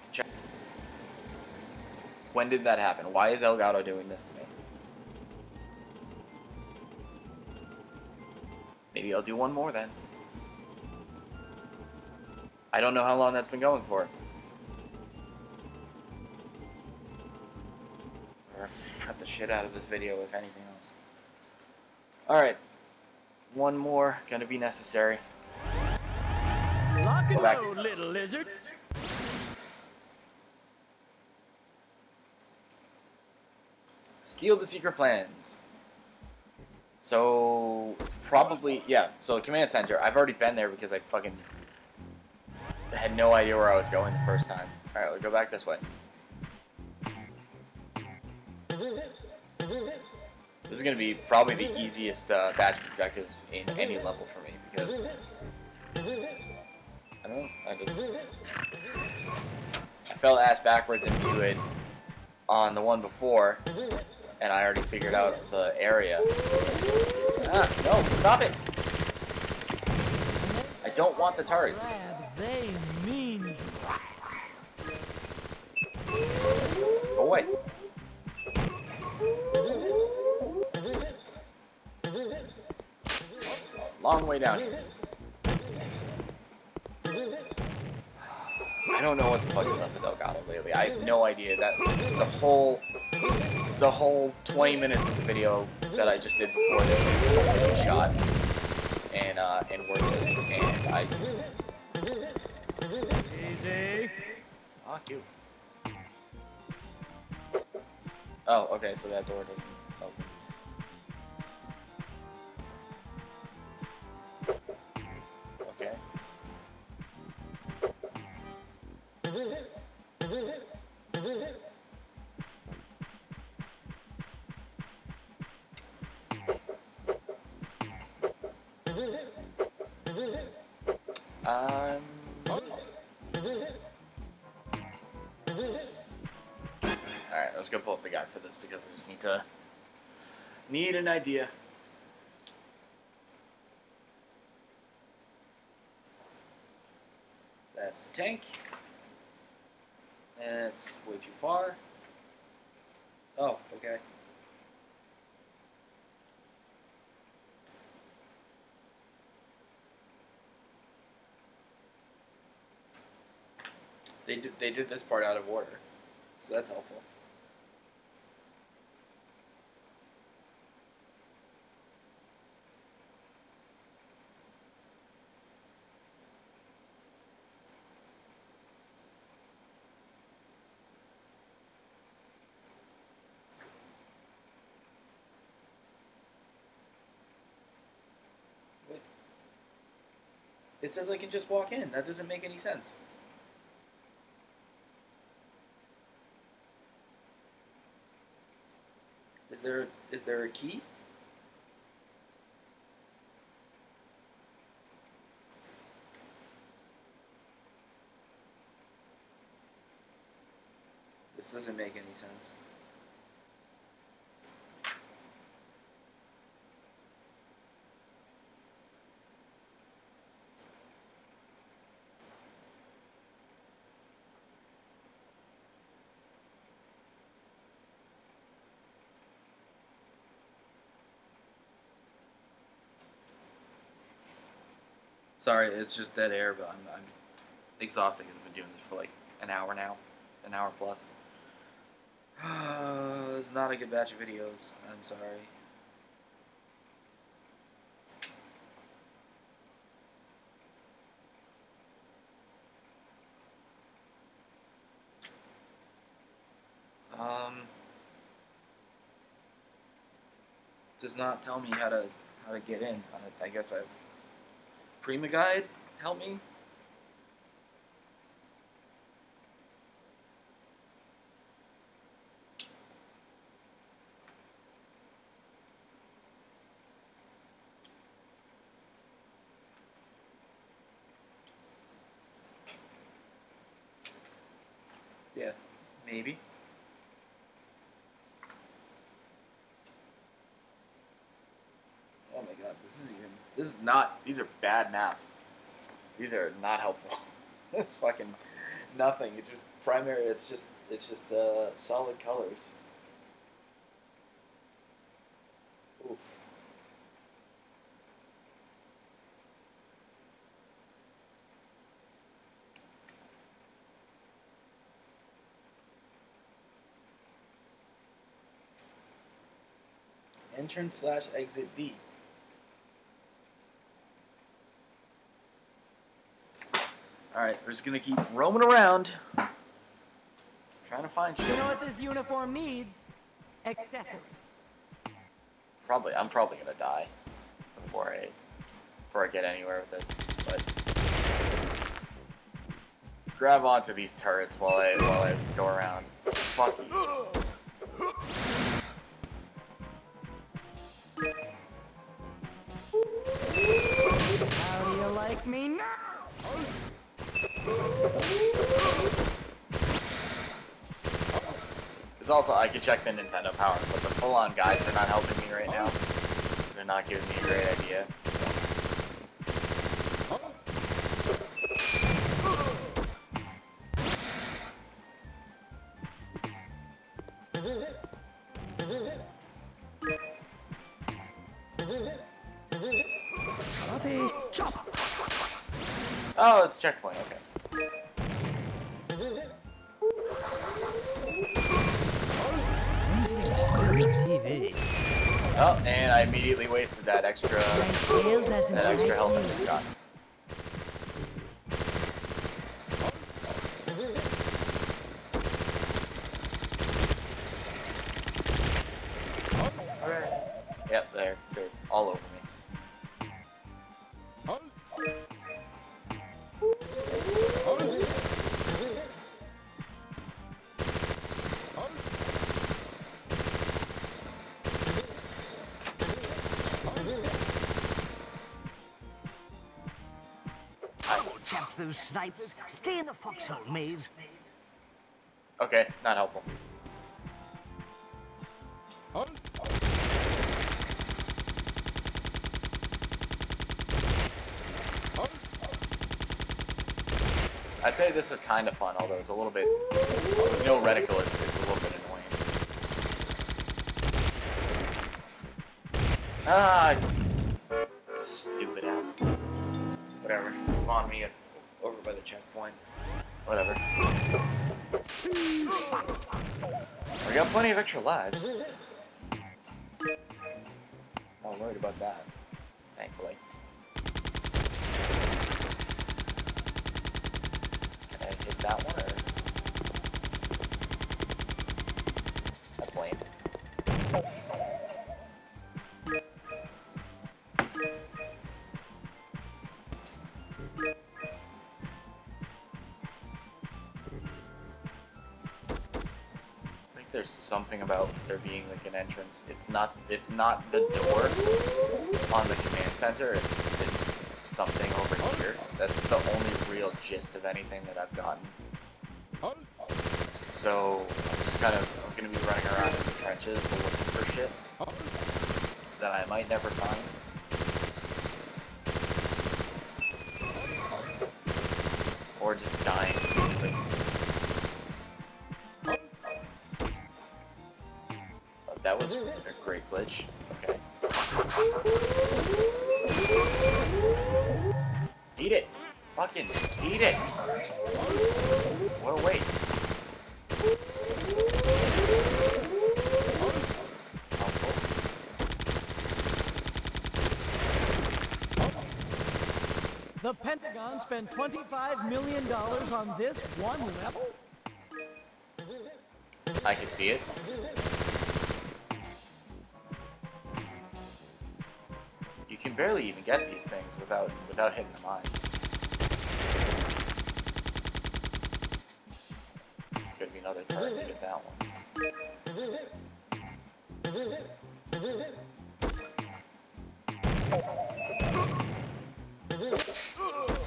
have to check. When did that happen? Why is Elgato doing this to me? Maybe I'll do one more then. I don't know how long that's been going for. Or cut the shit out of this video if anything else. Alright. One more gonna be necessary. Lock and Go back. load, little lizard. Steal the secret plans. So probably yeah. So the command center. I've already been there because I fucking had no idea where I was going the first time. All right, let's go back this way. This is gonna be probably the easiest uh, batch of objectives in any level for me because I don't know. I just I fell ass backwards into it on the one before and I already figured out the area. Ah, no, stop it! I don't want the turret. They mean Go away. Long way down here. I don't know what the fuck is up with Elgato lately. I have no idea that the whole the whole 20 minutes of the video that I just did before this was completely shot and uh, and worthless. And I easy. fuck you. Oh, okay. So that door didn't. open. Okay. Alright, let's go pull up the guide for this because I just need to need an idea. That's the tank. And it's way too far. Oh, okay. They did they did this part out of order. So that's helpful. It says I can just walk in. That doesn't make any sense. Is there is there a key? This doesn't make any sense. Sorry, it's just dead air, but I'm, I'm exhausted because I've been doing this for like an hour now, an hour plus. it's not a good batch of videos. I'm sorry. Um, does not tell me how to how to get in. I, I guess I Prima Guide help me? Yeah, maybe. Oh my god, this is even this is not these are bad maps. These are not helpful. it's fucking nothing. It's just primary. It's just it's just uh, solid colors. Oof. Entrance slash exit D. Alright, we're just gonna keep roaming around. Trying to find You shit. know what this uniform needs? Accessories. Probably, I'm probably gonna die before I, before I get anywhere with this. But grab onto these turrets while I while I go around. Fuck you. How do you like me now? There's also I could check the Nintendo Power, but the full-on guides are not helping me right now. They're not giving me a great idea. So. Oh, it's checkpoint. Oh, and I immediately wasted that extra that extra health I just got. Those snipers. Stay in the foxhole maze. Okay, not helpful. I'd say this is kind of fun, although it's a little bit. With no reticle, it's it's a little bit annoying. Ah, stupid ass. Whatever. Spawn me over by the checkpoint. Whatever. We got plenty of extra lives. Not worried about that, thankfully. Can I hit that one or? There's something about there being like an entrance. It's not. It's not the door on the command center. It's it's something over here. That's the only real gist of anything that I've gotten. So I'm just kind of I'm gonna be running around in the trenches looking for shit that I might never find. Or just dying glitch. Okay. Eat it! Fucking eat it! What a waste. The Pentagon spent $25 million on this one level? I can see it. Can barely even get these things without without hitting the mines. It's gonna be another to get that one.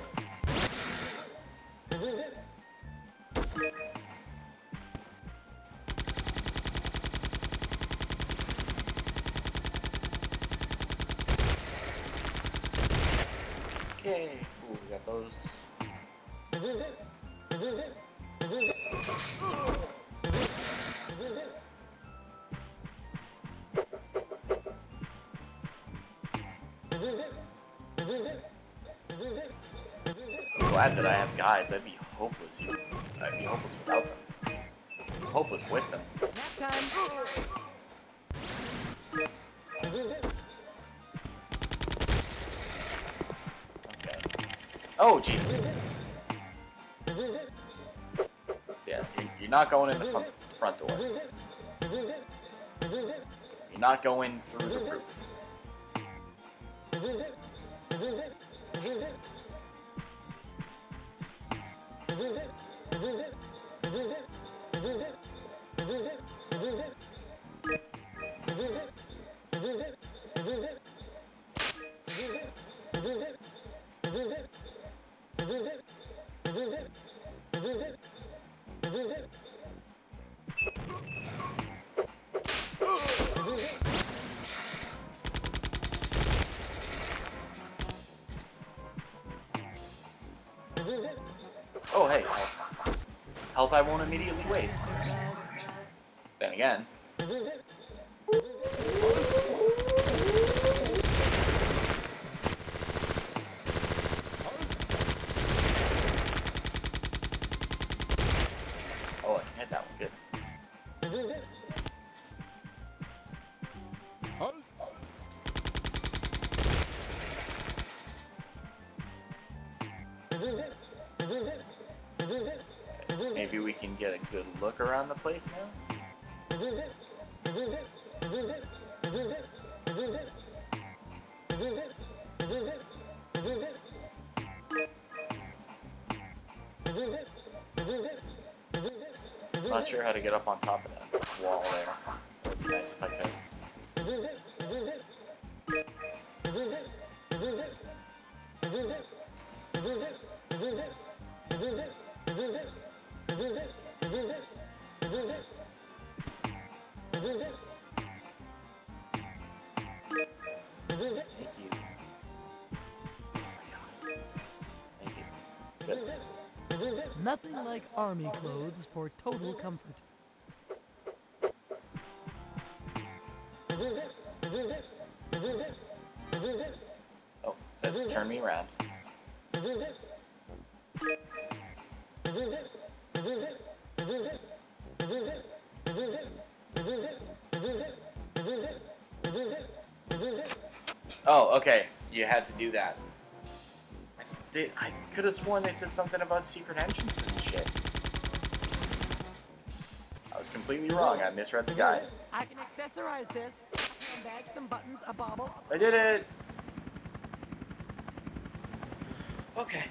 Okay, we got those. I'm glad that I have guides. I'd be hopeless. I'd be hopeless without them. hopeless with them. Oh, Jesus. Yeah, you- you're not going in the front, front door. You're not going through the roof. I won't immediately waste. Then again. Look around the place now? Not sure how to get up on top of that wall there. Would be nice if I could. Nothing like army clothes for total comfort. Oh, turned me around. Oh, okay. You had to do that. I, th- I could have sworn they said something about secret entrances and shit. I was completely wrong. I misread the guide. I can accessorize this. Some bags, some buttons, a bauble. I did it! Okay.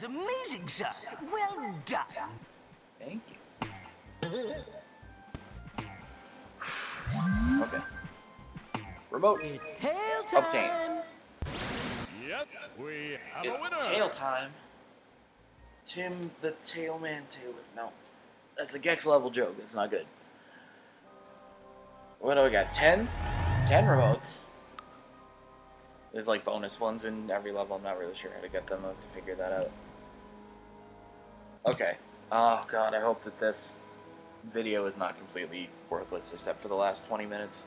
That was amazing, sir. Well done. Thank you. Okay. Remote. Tail time. Obtained. Yep, we have It's a winner. tail time. Tim the Tailman Taylor. No. That's a Gex level joke. It's not good. What do we got? 10? 10 remotes. There's like bonus ones in every level. I'm not really sure how to get them. I have to figure that out. Okay. Oh god, I hope that this video is not completely worthless except for the last 20 minutes.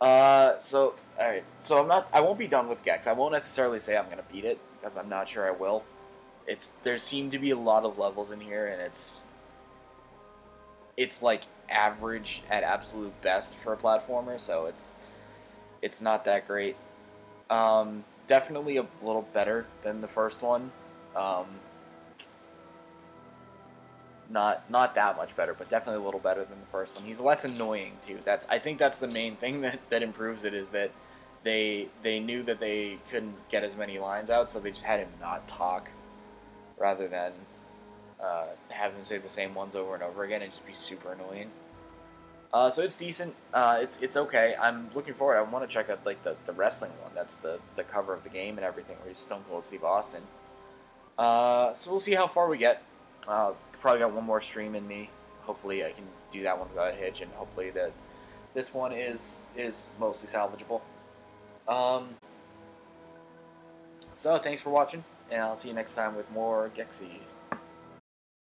Uh, so, alright. So I'm not, I won't be done with Gex. I won't necessarily say I'm gonna beat it, because I'm not sure I will. It's, there seem to be a lot of levels in here, and it's, it's like average at absolute best for a platformer, so it's, it's not that great. Um, definitely a little better than the first one. Um, not not that much better, but definitely a little better than the first one. He's less annoying too. That's I think that's the main thing that, that improves it is that they they knew that they couldn't get as many lines out, so they just had him not talk rather than uh, have him say the same ones over and over again and just be super annoying. Uh, so it's decent. Uh, it's it's okay. I'm looking forward. I want to check out like the, the wrestling one. That's the the cover of the game and everything, where he's Stone Cold Steve Austin. Uh, so we'll see how far we get. Probably got one more stream in me. Hopefully, I can do that one without a hitch, and hopefully that this one is is mostly salvageable. Um, So thanks for watching, and I'll see you next time with more Gexy.